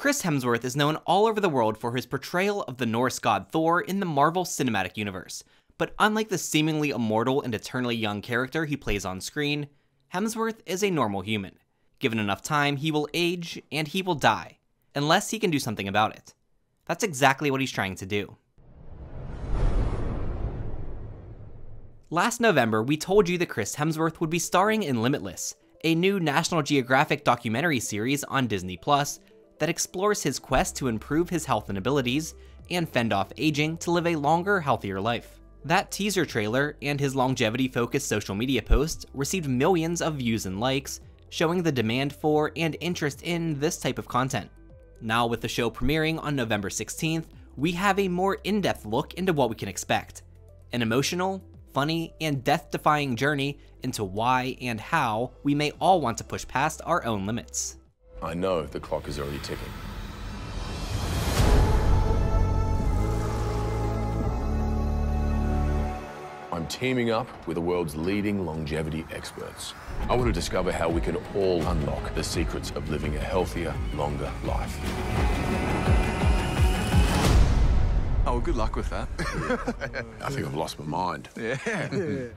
Chris Hemsworth is known all over the world for his portrayal of the Norse god Thor in the Marvel Cinematic Universe, but unlike the seemingly immortal and eternally young character he plays on screen, Hemsworth is a normal human. Given enough time, he will age and he will die, unless he can do something about it. That's exactly what he's trying to do. Last November, we told you that Chris Hemsworth would be starring in Limitless, a new National Geographic documentary series on Disney Plus that explores his quest to improve his health and abilities and fend off aging to live a longer, healthier life. That teaser trailer and his longevity focused social media posts received millions of views and likes, showing the demand for and interest in this type of content. Now, with the show premiering on November 16th, we have a more in depth look into what we can expect an emotional, funny, and death defying journey into why and how we may all want to push past our own limits. I know the clock is already ticking. I'm teaming up with the world's leading longevity experts. I want to discover how we can all unlock the secrets of living a healthier, longer life. Oh, good luck with that. I think I've lost my mind. yeah.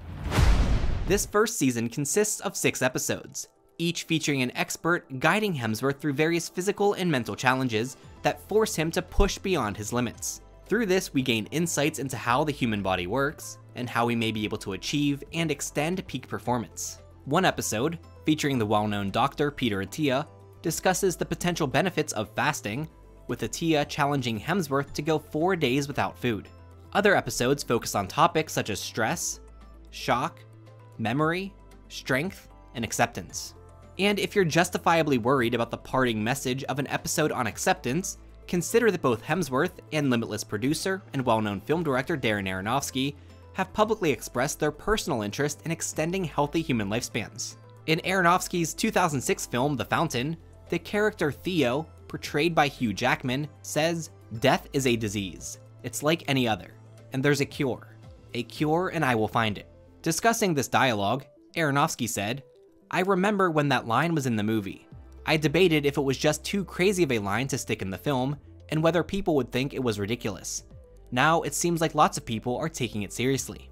This first season consists of six episodes, each featuring an expert guiding Hemsworth through various physical and mental challenges that force him to push beyond his limits. Through this, we gain insights into how the human body works, and how we may be able to achieve and extend peak performance. One episode, featuring the well-known doctor Peter Attia, discusses the potential benefits of fasting, with Attia challenging Hemsworth to go four days without food. Other episodes focus on topics such as stress, shock, memory, strength, and acceptance. And if you're justifiably worried about the parting message of an episode on acceptance, consider that both Hemsworth and Limitless producer and well-known film director Darren Aronofsky have publicly expressed their personal interest in extending healthy human lifespans. In Aronofsky's 2006 film The Fountain, the character Theo, portrayed by Hugh Jackman, says, Death is a disease. It's like any other. And there's a cure. A cure and I will find it. Discussing this dialogue, Aronofsky said, I remember when that line was in the movie. I debated if it was just too crazy of a line to stick in the film, and whether people would think it was ridiculous. Now it seems like lots of people are taking it seriously.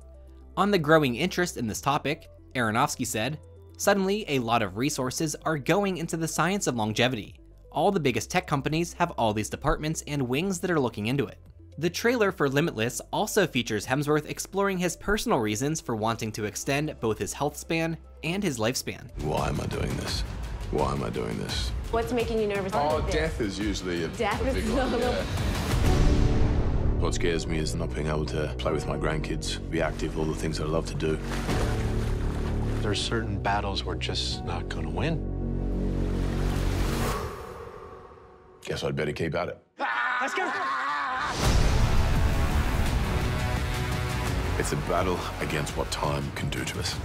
On the growing interest in this topic, Aronofsky said, Suddenly, a lot of resources are going into the science of longevity. All the biggest tech companies have all these departments and wings that are looking into it. The trailer for Limitless also features Hemsworth exploring his personal reasons for wanting to extend both his health span and his lifespan. Why am I doing this? Why am I doing this? What's making you nervous? Oh, death is usually a, Death a is big a one. Yeah. What scares me is not being able to play with my grandkids, be active, all the things I love to do. There's certain battles we're just not gonna win. Guess I'd better keep at it. Let's go. It's a battle against what time can do to us.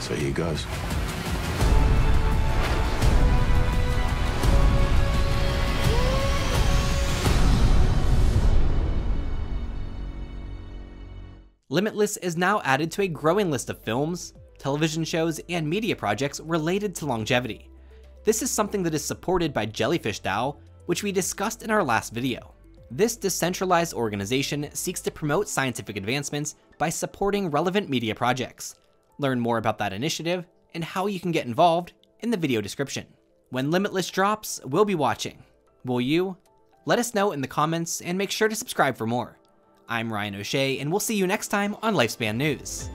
So here goes. Limitless is now added to a growing list of films, television shows, and media projects related to longevity. This is something that is supported by Jellyfish DAO, which we discussed in our last video. This decentralized organization seeks to promote scientific advancements by supporting relevant media projects. Learn more about that initiative and how you can get involved in the video description. When Limitless drops, we'll be watching. Will you? Let us know in the comments and make sure to subscribe for more. I'm Ryan O'Shea, and we'll see you next time on Lifespan News.